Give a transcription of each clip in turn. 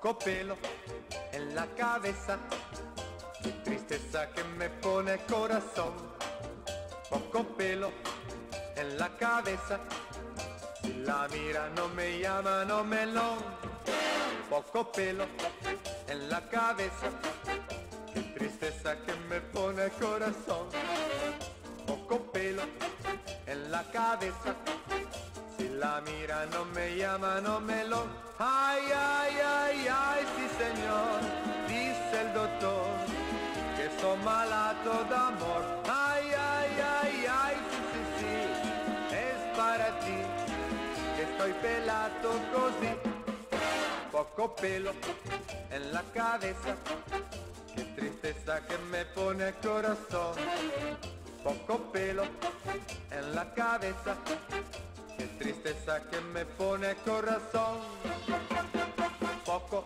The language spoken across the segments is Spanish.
poco pelo en la cabeza, qué tristeza que me pone corazón, poco pelo en la cabeza, si la mira no me llama, no me lo, poco pelo en la cabeza, qué tristeza que me pone corazón, poco pelo en la cabeza, la mira no me llama, no me lo... Ay, ay, ay, ay, sí señor, dice el doctor, que son malato de amor. Ay, ay, ay, ay, sí, sí, sí, es para ti, que estoy pelato così. Poco pelo en la cabeza, qué tristeza que me pone el corazón. Poco pelo en la cabeza, qué tristeza que me pone el corazón. Poco,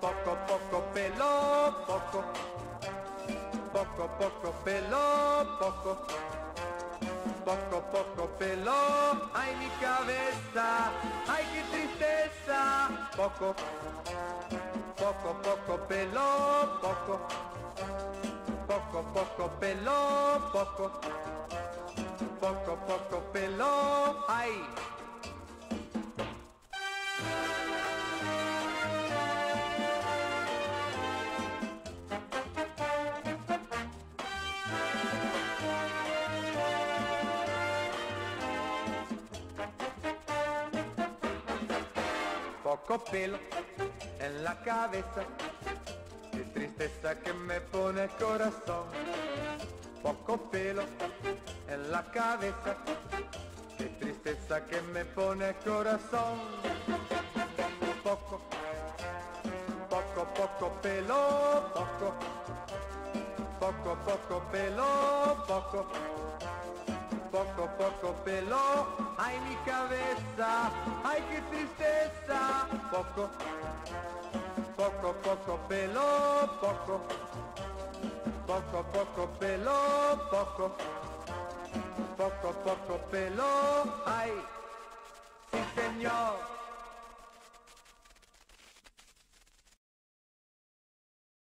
poco, poco pelo, poco, poco, poco pelo, poco, poco, poco pelo, ay mi cabeza, ay qué tristeza, poco, poco, poco pelo, poco, poco, poco pelo, poco, poco, poco pelo, ay. poco pelo en la cabeza, qué tristeza que me pone el corazón. Poco pelo la cabeza, qué tristeza que me pone el corazón. Poco, poco, poco pelo, poco, poco, poco pelo, poco. Poco, poco pelo, ay mi cabeza, ay qué tristeza, poco, poco, poco pelo, poco, poco, poco pelo, poco,